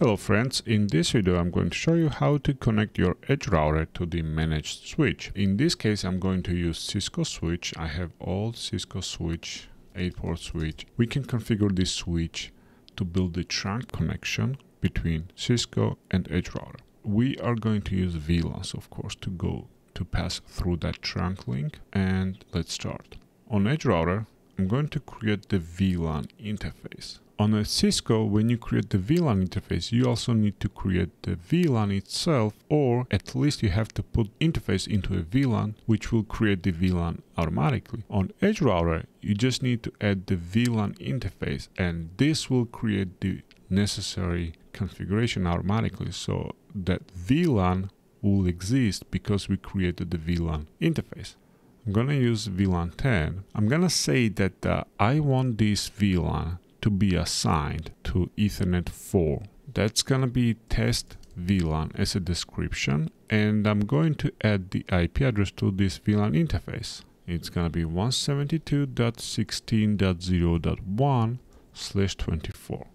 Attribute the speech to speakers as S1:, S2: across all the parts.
S1: Hello friends, in this video I'm going to show you how to connect your edge router to the managed switch. In this case I'm going to use Cisco switch. I have all Cisco switch, 8 port switch. We can configure this switch to build the trunk connection between Cisco and edge router. We are going to use VLANs of course to go to pass through that trunk link and let's start. On edge router I'm going to create the VLAN interface. On a Cisco, when you create the VLAN interface, you also need to create the VLAN itself, or at least you have to put interface into a VLAN, which will create the VLAN automatically. On Edge Router, you just need to add the VLAN interface, and this will create the necessary configuration automatically, so that VLAN will exist because we created the VLAN interface. I'm gonna use VLAN 10. I'm gonna say that uh, I want this VLAN to be assigned to Ethernet 4. That's gonna be test VLAN as a description and I'm going to add the IP address to this VLAN interface. It's gonna be 172.16.0.1 slash 24.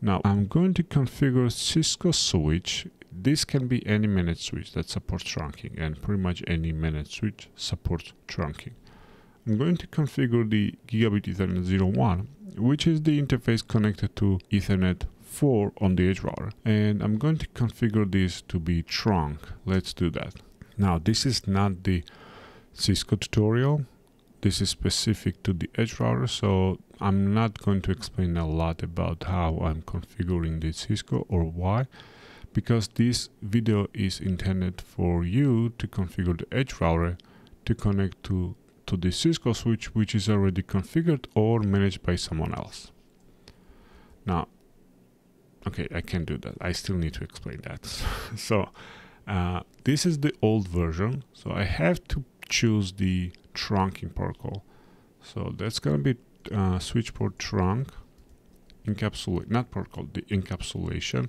S1: Now I'm going to configure Cisco switch. This can be any managed switch that supports trunking and pretty much any managed switch supports trunking. I'm going to configure the Gigabit Ethernet 01 which is the interface connected to Ethernet 4 on the edge router. And I'm going to configure this to be trunk. Let's do that. Now, this is not the Cisco tutorial. This is specific to the edge router, so I'm not going to explain a lot about how I'm configuring the Cisco or why, because this video is intended for you to configure the edge router to connect to to the Cisco switch which is already configured or managed by someone else. Now, okay, I can't do that. I still need to explain that. so uh, this is the old version. So I have to choose the trunking protocol. So that's going to be uh, switch port trunk encapsulate, not protocol, the encapsulation.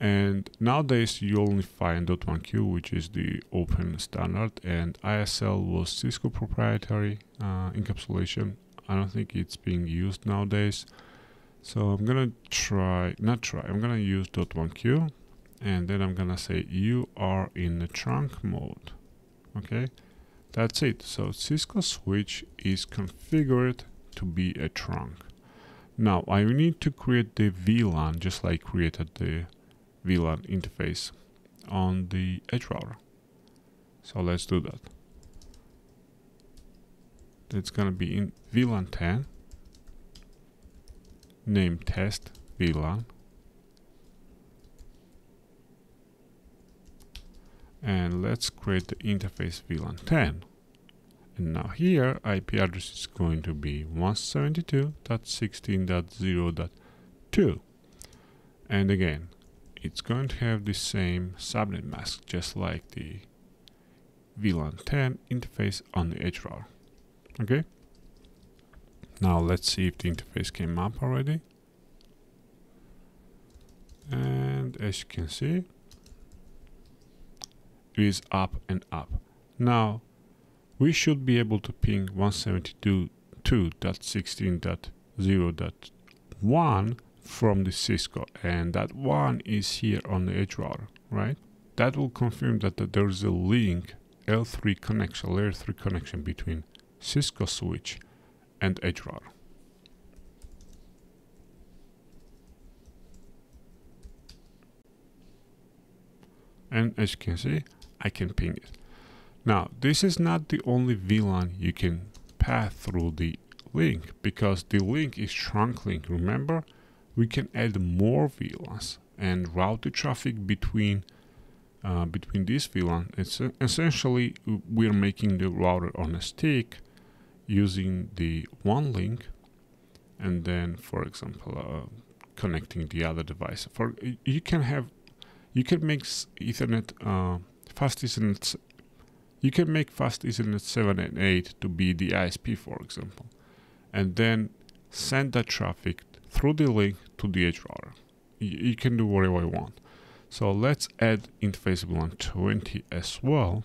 S1: And nowadays you only find .1q, which is the open standard, and ISL was Cisco proprietary uh, encapsulation. I don't think it's being used nowadays. So I'm gonna try, not try, I'm gonna use .1q, and then I'm gonna say you are in the trunk mode. Okay, that's it. So Cisco switch is configured to be a trunk. Now I need to create the VLAN just like created the VLAN interface on the edge router. So let's do that. It's gonna be in VLAN 10, name test VLAN, and let's create the interface VLAN 10. And now here IP address is going to be 172.16.0.2. And again, it's going to have the same subnet mask just like the VLAN 10 interface on the router. Okay. Now let's see if the interface came up already. And as you can see, it is up and up. Now we should be able to ping 172.2.16.0.1 from the Cisco and that one is here on the edge router, right? That will confirm that, that there is a link L3 connection, layer 3 connection between Cisco switch and edge router. And as you can see, I can ping it. Now, this is not the only VLAN you can pass through the link because the link is trunk link. Remember, we can add more VLANs and route the traffic between uh, between these VLAN. It's uh, essentially we're making the router on a stick using the one link and then for example uh, connecting the other device for you can have you can make ethernet uh, fast ethernet you can make fast ethernet 7 and 8 to be the isp for example and then send that traffic through the link to. You, you can do whatever you want. So let's add interface VLAN 20 as well,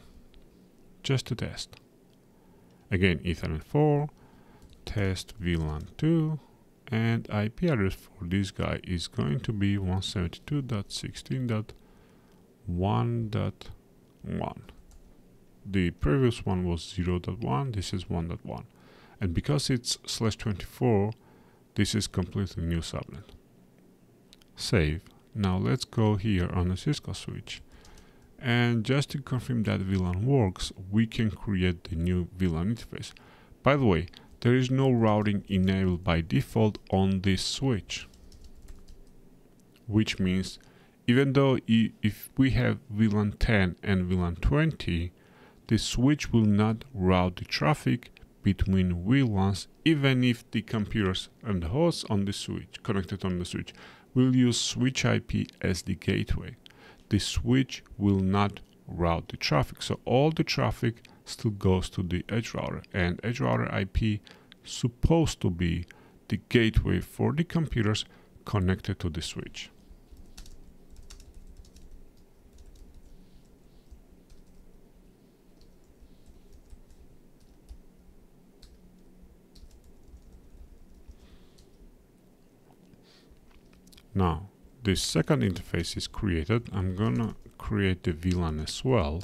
S1: just to test. Again, Ethernet 4, test VLAN 2, and IP address for this guy is going to be 172.16.1.1 the previous one was 0.1 this is 1.1 and because it's slash 24 this is completely new subnet. Save. Now let's go here on the Cisco switch. And just to confirm that VLAN works we can create the new VLAN interface. By the way there is no routing enabled by default on this switch which means even though if we have VLAN 10 and VLAN 20 the switch will not route the traffic between VLANs even if the computers and hosts on the switch connected on the switch will use switch IP as the gateway. The switch will not route the traffic. So all the traffic still goes to the edge router and edge router IP supposed to be the gateway for the computers connected to the switch. Now, this second interface is created. I'm gonna create the VLAN as well.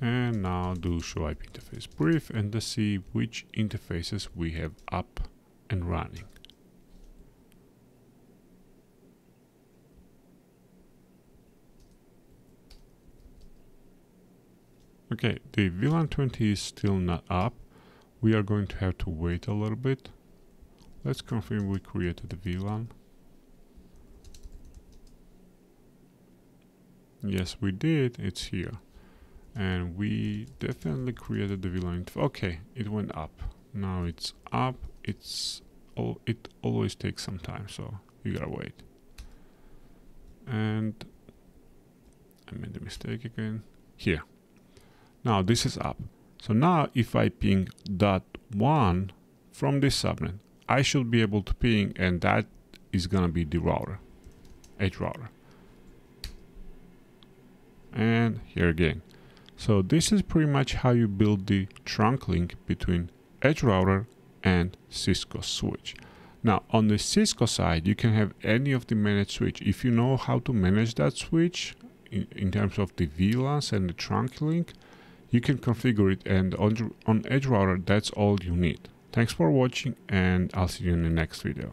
S1: And now do show IP interface brief and let's see which interfaces we have up and running. Okay, the VLAN 20 is still not up, we are going to have to wait a little bit. Let's confirm we created the VLAN. Yes, we did. It's here. And we definitely created the VLAN. Okay, it went up. Now it's up. It's oh, it always takes some time, so you gotta wait. And I made a mistake again. Here. Now this is up. So now if I ping dot one from this subnet, I should be able to ping and that is gonna be the router, edge router. And here again. So this is pretty much how you build the trunk link between edge router and Cisco switch. Now on the Cisco side, you can have any of the managed switch. If you know how to manage that switch in, in terms of the VLANs and the trunk link, you can configure it and on, on Edge Router that's all you need. Thanks for watching and I'll see you in the next video.